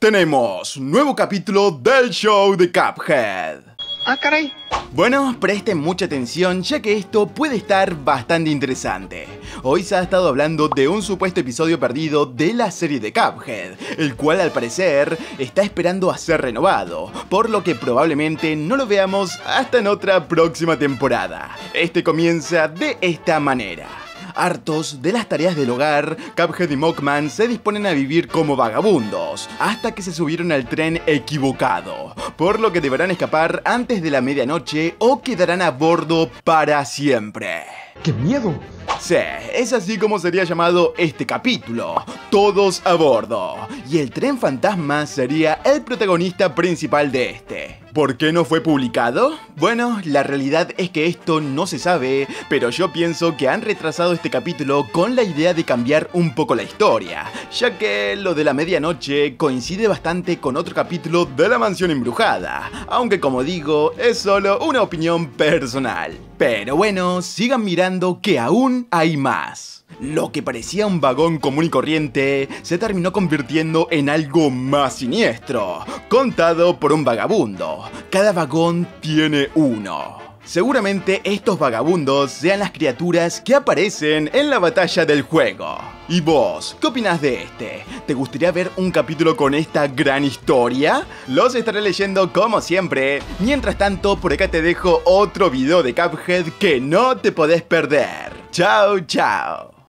tenemos nuevo capítulo del show de Cuphead. Ah, caray. Bueno, presten mucha atención ya que esto puede estar bastante interesante. Hoy se ha estado hablando de un supuesto episodio perdido de la serie de Cuphead, el cual al parecer está esperando a ser renovado, por lo que probablemente no lo veamos hasta en otra próxima temporada. Este comienza de esta manera. Hartos de las tareas del hogar, Cuphead y Mockman se disponen a vivir como vagabundos, hasta que se subieron al tren equivocado, por lo que deberán escapar antes de la medianoche o quedarán a bordo para siempre. ¡Qué miedo! Sí, es así como sería llamado este capítulo, Todos a bordo, y el tren fantasma sería el protagonista principal de este. ¿Por qué no fue publicado? Bueno, la realidad es que esto no se sabe, pero yo pienso que han retrasado este capítulo con la idea de cambiar un poco la historia, ya que lo de la medianoche coincide bastante con otro capítulo de la mansión embrujada, aunque como digo, es solo una opinión personal. Pero bueno, sigan mirando que aún hay más. Lo que parecía un vagón común y corriente se terminó convirtiendo en algo más siniestro, contado por un vagabundo. Cada vagón tiene uno. Seguramente estos vagabundos sean las criaturas que aparecen en la batalla del juego. ¿Y vos, qué opinas de este? ¿Te gustaría ver un capítulo con esta gran historia? Los estaré leyendo como siempre. Mientras tanto, por acá te dejo otro video de Cuphead que no te podés perder. Chao, chao.